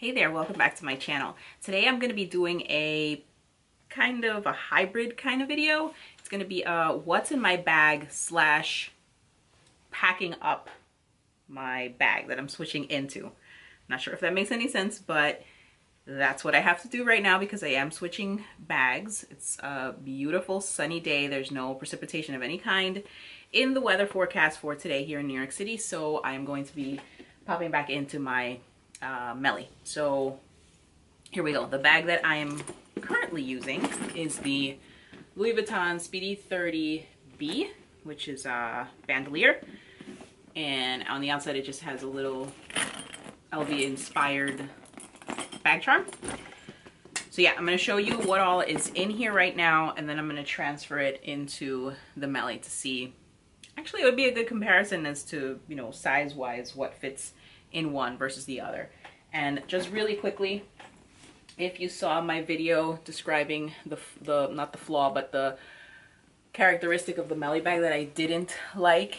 Hey there, welcome back to my channel. Today I'm going to be doing a kind of a hybrid kind of video. It's going to be a what's in my bag slash packing up my bag that I'm switching into. Not sure if that makes any sense, but that's what I have to do right now because I am switching bags. It's a beautiful sunny day. There's no precipitation of any kind in the weather forecast for today here in New York City. So I'm going to be popping back into my uh, Melie. So here we go. The bag that I am currently using is the Louis Vuitton Speedy 30B, which is a uh, bandolier. And on the outside, it just has a little LV inspired bag charm. So yeah, I'm going to show you what all is in here right now, and then I'm going to transfer it into the Melie to see. Actually, it would be a good comparison as to, you know, size-wise, what fits in one versus the other. And just really quickly, if you saw my video describing the, the not the flaw, but the characteristic of the Melie bag that I didn't like,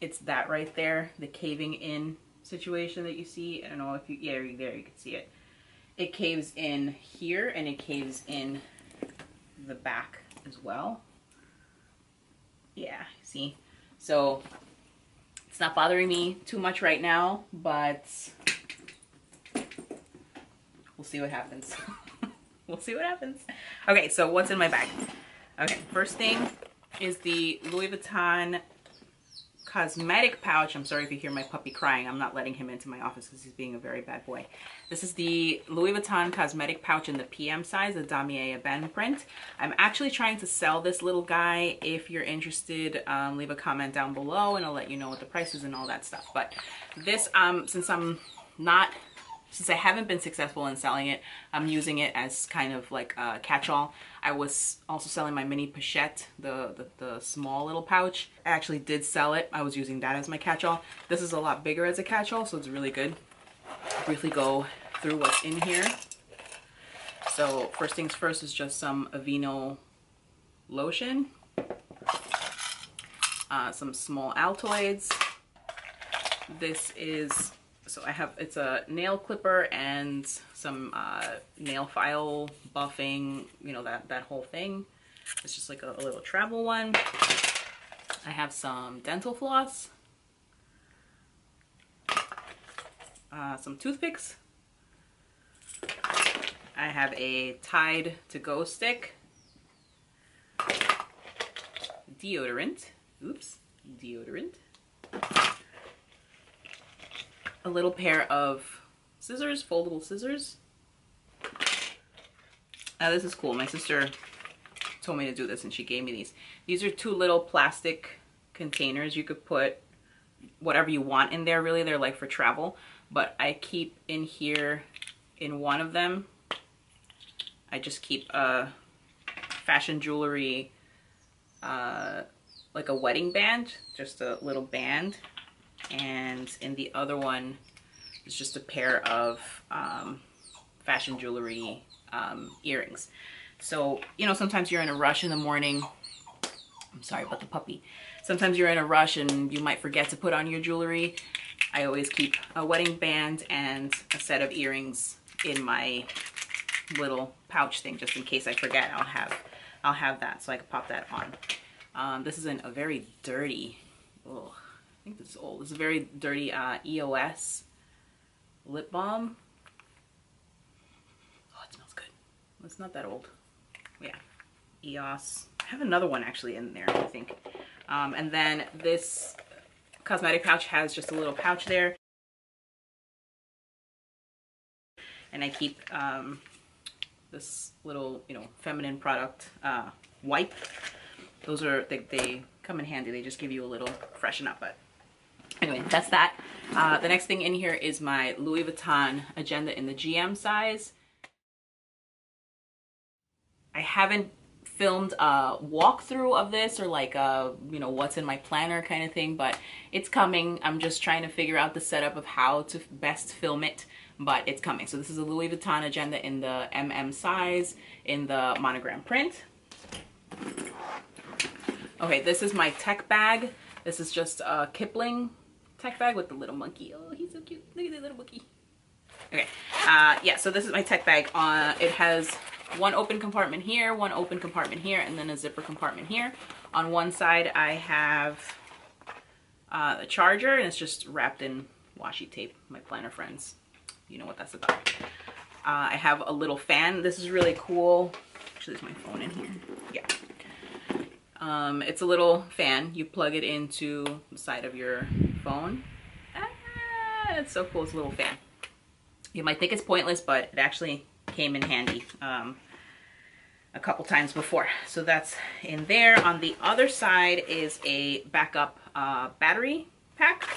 it's that right there, the caving in situation that you see. I don't know if you, yeah, there you can see it. It caves in here and it caves in the back as well. Yeah, see? So it's not bothering me too much right now, but we'll see what happens. we'll see what happens. Okay, so what's in my bag? Okay, first thing is the Louis Vuitton cosmetic pouch. I'm sorry if you hear my puppy crying. I'm not letting him into my office because he's being a very bad boy. This is the Louis Vuitton cosmetic pouch in the PM size, the Damier Ebene print. I'm actually trying to sell this little guy. If you're interested, um, leave a comment down below and I'll let you know what the price is and all that stuff. But this, um, since I'm not since I haven't been successful in selling it, I'm using it as kind of like a catch-all. I was also selling my mini pochette, the, the, the, small little pouch. I actually did sell it. I was using that as my catch-all. This is a lot bigger as a catch-all, so it's really good. I'll briefly go through what's in here. So first things first is just some Aveeno lotion, uh, some small Altoids. This is so I have, it's a nail clipper and some uh, nail file buffing, you know, that, that whole thing. It's just like a, a little travel one. I have some dental floss. Uh, some toothpicks. I have a Tide to go stick. Deodorant. Oops. Deodorant a little pair of scissors, foldable scissors. Now this is cool. My sister told me to do this and she gave me these. These are two little plastic containers. You could put whatever you want in there really. They're like for travel. But I keep in here in one of them. I just keep a fashion jewelry uh, like a wedding band, just a little band and in the other one is just a pair of um, fashion jewelry um, earrings. So, you know, sometimes you're in a rush in the morning. I'm sorry about the puppy. Sometimes you're in a rush and you might forget to put on your jewelry. I always keep a wedding band and a set of earrings in my little pouch thing just in case I forget. I'll have I'll have that so I can pop that on. Um, this is in a very dirty, ugh, think this is old. Is a very dirty uh, EOS lip balm. Oh, it smells good. It's not that old. Yeah, EOS. I have another one actually in there, I think. Um, and then this cosmetic pouch has just a little pouch there. And I keep um, this little, you know, feminine product uh, wipe. Those are, they, they come in handy. They just give you a little freshen up, but Anyway, that's that. Uh, the next thing in here is my Louis Vuitton agenda in the GM size. I haven't filmed a walkthrough of this or like a, you know, what's in my planner kind of thing, but it's coming. I'm just trying to figure out the setup of how to best film it, but it's coming. So this is a Louis Vuitton agenda in the MM size in the monogram print. Okay, this is my tech bag. This is just a Kipling tech bag with the little monkey. Oh, he's so cute. Look at the little monkey. Okay, Uh, yeah, so this is my tech bag. Uh, it has one open compartment here, one open compartment here, and then a zipper compartment here. On one side, I have uh, the charger, and it's just wrapped in washi tape, my planner friends. You know what that's about. Uh, I have a little fan. This is really cool. Actually, there's my phone in here. Yeah. Um, it's a little fan. You plug it into the side of your phone. Ah, it's so cool. It's a little fan. You might think it's pointless, but it actually came in handy um, a couple times before. So that's in there. On the other side is a backup uh, battery pack.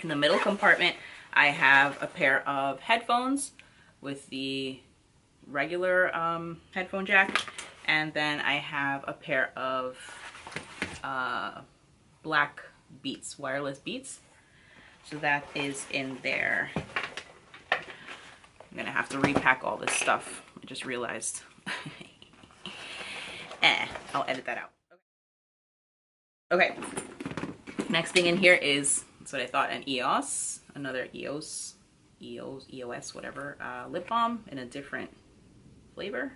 In the middle compartment, I have a pair of headphones with the regular um, headphone jack and then I have a pair of uh, black Beats, wireless Beats. So that is in there. I'm gonna have to repack all this stuff. I just realized. eh, I'll edit that out. Okay. Next thing in here is, that's what I thought, an EOS, another EOS, EOS, EOS, whatever, uh, lip balm in a different flavor.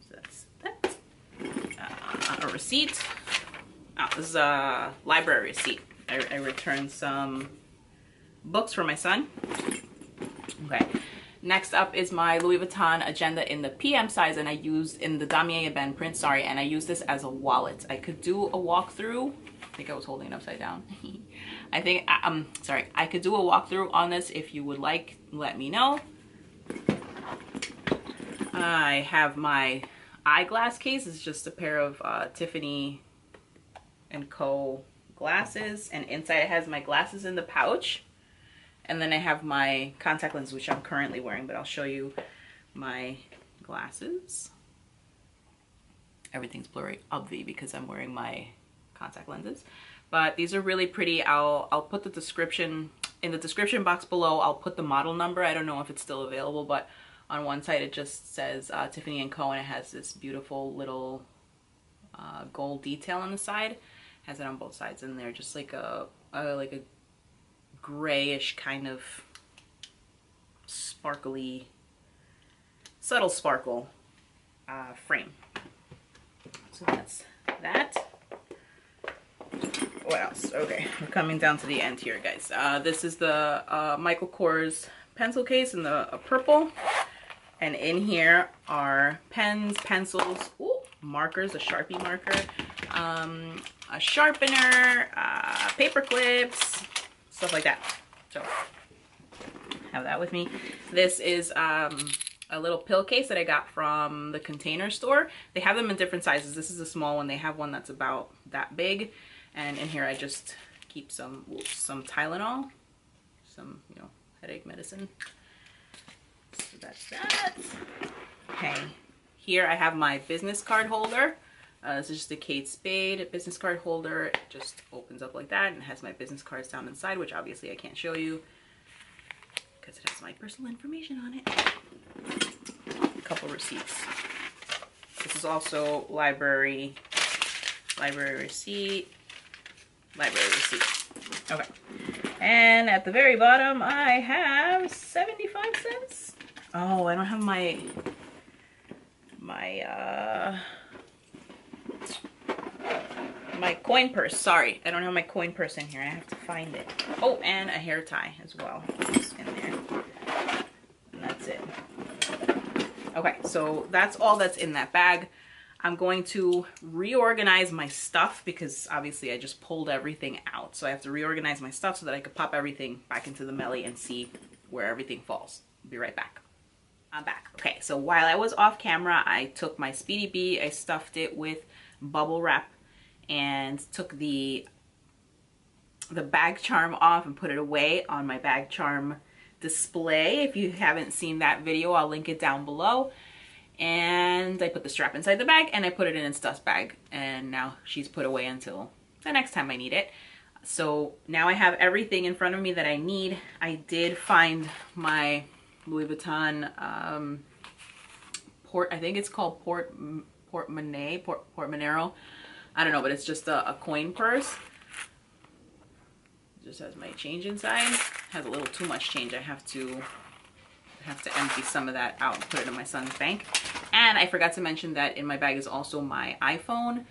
So that's that. Uh, a receipt. This is a library receipt. I, I returned some books for my son. Okay. Next up is my Louis Vuitton agenda in the PM size and I used in the Damier Ebene print, sorry, and I used this as a wallet. I could do a walkthrough. I think I was holding it upside down. I think, um, sorry, I could do a walkthrough on this if you would like, let me know. I have my eyeglass case is just a pair of uh, Tiffany and Co glasses and inside it has my glasses in the pouch and then I have my contact lens which I'm currently wearing but I'll show you my glasses. Everything's blurry obviously because I'm wearing my contact lenses. But these are really pretty. I'll I'll put the description in the description box below. I'll put the model number. I don't know if it's still available but on one side it just says uh, Tiffany and Co and it has this beautiful little uh, gold detail on the side has it on both sides and they're just like a, a like a grayish kind of sparkly subtle sparkle uh, frame. So that's that. What else? Okay we're coming down to the end here guys. Uh, this is the uh, Michael Kors pencil case in the purple. And in here are pens, pencils, ooh, markers, a Sharpie marker, um, a sharpener, uh, paper clips, stuff like that. So have that with me. This is um, a little pill case that I got from the container store. They have them in different sizes. This is a small one. They have one that's about that big. And in here I just keep some, some Tylenol, some, you know, headache medicine. So that's that. Okay, here I have my business card holder. Uh, this is just a Kate Spade business card holder. It just opens up like that and has my business cards down inside, which obviously I can't show you because it has my personal information on it. A couple receipts. This is also library, library receipt, library receipt. Okay. And at the very bottom, I have 75 cents. Oh, I don't have my, my, uh, my coin purse. Sorry, I don't have my coin purse in here. I have to find it. Oh, and a hair tie as well. It's in there. And that's it. Okay, so that's all that's in that bag. I'm going to reorganize my stuff because obviously I just pulled everything out. So I have to reorganize my stuff so that I could pop everything back into the Melie and see where everything falls. Be right back. I'm back. Okay, so while I was off camera, I took my Speedy B, I stuffed it with bubble wrap and took the the bag charm off and put it away on my bag charm display. If you haven't seen that video, I'll link it down below. And I put the strap inside the bag and I put it in its dust bag. And now she's put away until the next time I need it. So now I have everything in front of me that I need. I did find my Louis Vuitton um, port, I think it's called port, portemonnaie, port, portmonero. I don't know, but it's just a, a coin purse. Just has my change inside. Has a little too much change. I have to have to empty some of that out and put it in my son's bank. And I forgot to mention that in my bag is also my iPhone.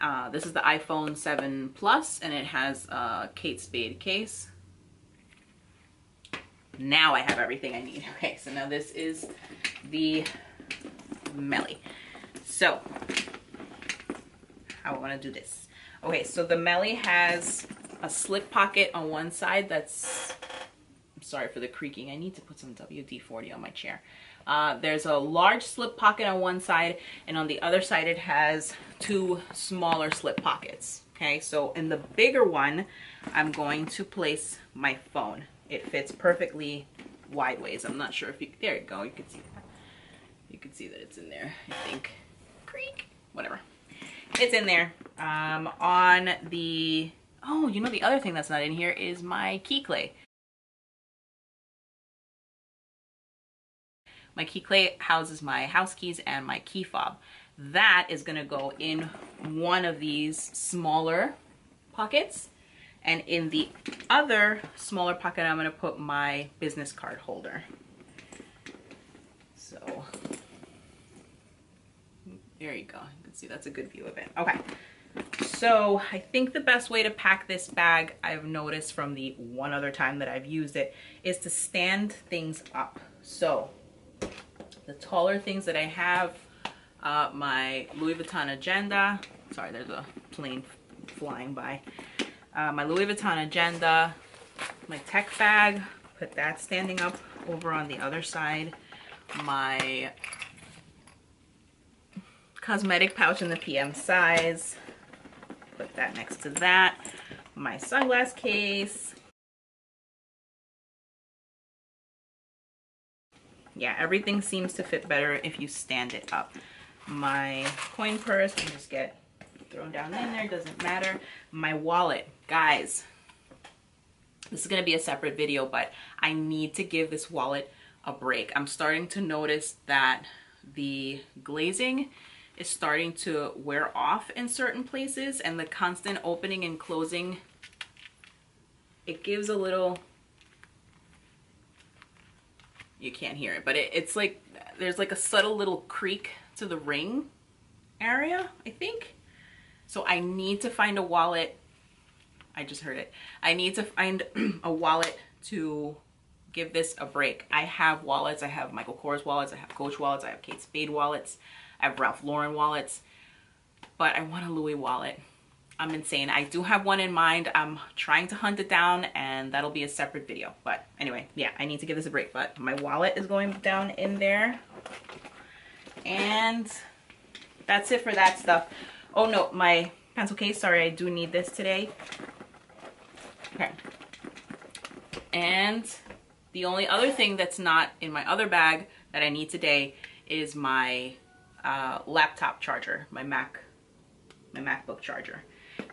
Uh, this is the iPhone 7 Plus and it has a Kate Spade case. Now I have everything I need. Okay, so now this is the Melie. So, how I want to do this. Okay, so the Melie has a slip pocket on one side that's I'm sorry for the creaking. I need to put some WD-40 on my chair. Uh, there's a large slip pocket on one side and on the other side it has two smaller slip pockets. Okay, so in the bigger one, I'm going to place my phone. It fits perfectly wide ways. I'm not sure if you, there you go, you can see that. You can see that it's in there, I think. Creak, whatever. It's in there. Um, on the, oh, you know the other thing that's not in here is my key cles. My key cles houses my house keys and my key fob. That is gonna go in one of these smaller pockets. And in the other smaller pocket, I'm gonna put my business card holder. So, there you go. You can see that's a good view of it. Okay. So I think the best way to pack this bag, I've noticed from the one other time that I've used it, is to stand things up. So the taller things that I have, uh, my Louis Vuitton agenda. Sorry, there's a plane flying by. Uh, my Louis Vuitton agenda, my tech bag, put that standing up over on the other side. My cosmetic pouch in the PM size, put that next to that. My sunglass case, yeah, everything seems to fit better if you stand it up. My coin purse can just get thrown down in there, doesn't matter. My wallet, guys, this is gonna be a separate video, but I need to give this wallet a break. I'm starting to notice that the glazing is starting to wear off in certain places and the constant opening and closing, it gives a little you can't hear it, but it, it's like there's like a subtle little creak to the ring area, I think. So I need to find a wallet. I just heard it. I need to find a wallet to give this a break. I have wallets. I have Michael Kors wallets. I have Coach wallets. I have Kate Spade wallets. I have Ralph Lauren wallets. But I want a Louis wallet. I'm insane. I do have one in mind. I'm trying to hunt it down and that'll be a separate video. But anyway, yeah, I need to give this a break. But my wallet is going down in there. And that's it for that stuff. Oh no, my pencil case. Sorry, I do need this today. Okay. And the only other thing that's not in my other bag that I need today is my uh, laptop charger, my Mac, my MacBook charger.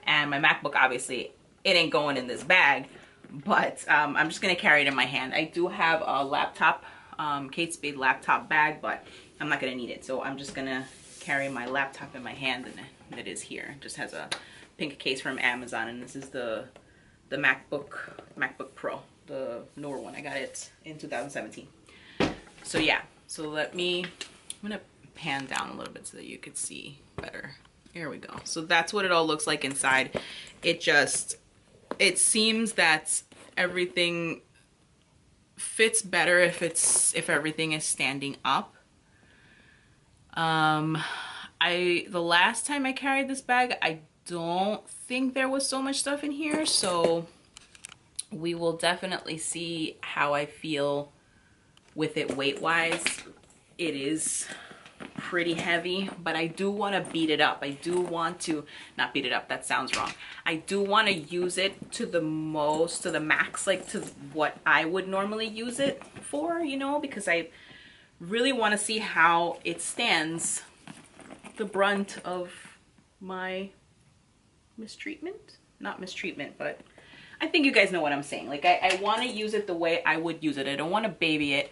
And my MacBook obviously it ain't going in this bag but um, I'm just gonna carry it in my hand. I do have a laptop um, Kate Spade laptop bag but I'm not gonna need it. So I'm just gonna carry my laptop in my hand and it is here. It just has a pink case from Amazon and this is the the MacBook MacBook Pro the newer one. I got it in 2017 so yeah so let me I'm gonna pan down a little bit so that you could see better here we go. So that's what it all looks like inside. It just, it seems that everything fits better if it's, if everything is standing up. Um, I, the last time I carried this bag, I don't think there was so much stuff in here. So we will definitely see how I feel with it weight wise. It is pretty heavy, but I do want to beat it up. I do want to, not beat it up, that sounds wrong. I do want to use it to the most, to the max, like to what I would normally use it for, you know, because I really want to see how it stands the brunt of my mistreatment. Not mistreatment, but I think you guys know what I'm saying. Like I, I want to use it the way I would use it. I don't want to baby it.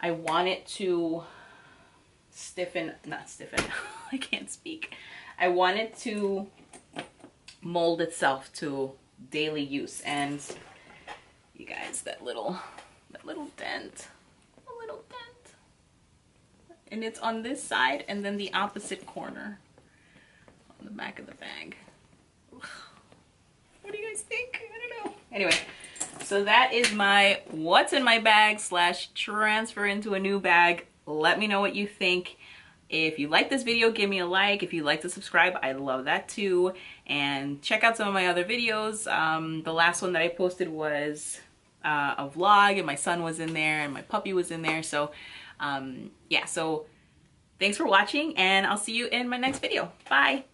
I want it to stiffen, not stiffen, I can't speak. I wanted to mold itself to daily use and you guys, that little, that little dent, a little dent. And it's on this side and then the opposite corner on the back of the bag. What do you guys think? I don't know. Anyway, so that is my what's in my bag slash transfer into a new bag. Let me know what you think. If you like this video, give me a like. If you'd like to subscribe, I love that too. And check out some of my other videos. Um, the last one that I posted was uh, a vlog and my son was in there and my puppy was in there. So um, yeah, so thanks for watching and I'll see you in my next video. Bye.